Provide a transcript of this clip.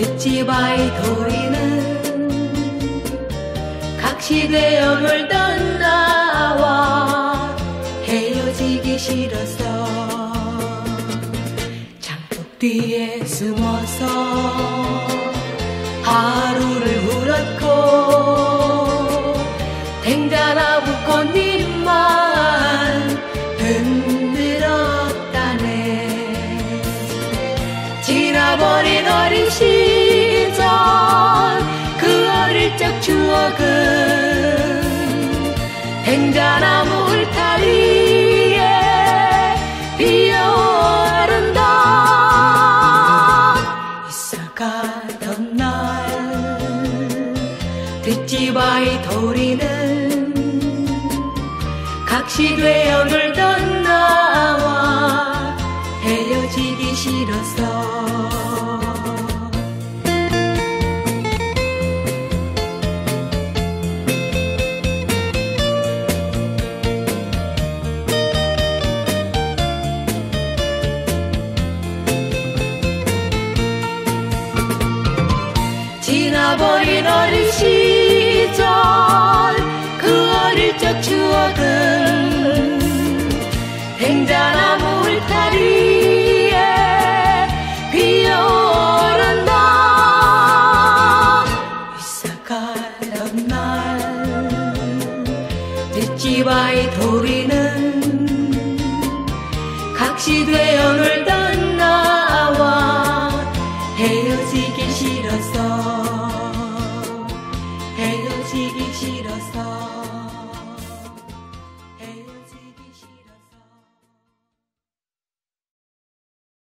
듣지바의 도리는 각시되어 놀던 나와 헤어지기 싫어서 장독 뒤에 숨어서 하루를 추억은 댕자나무 울타리에 피어오른다 있어가던 날 듣지바의 도리는 각시되어 놀던 나와 헤어지기 싫어서 잃어버린 어린 시절 그 어릴 적 추억은 행자나무 울타리에 피어오른다. 이사가던 날 늦지와의 도리는 각시되어 놀던 나와 헤어지 놓치기 싫어서.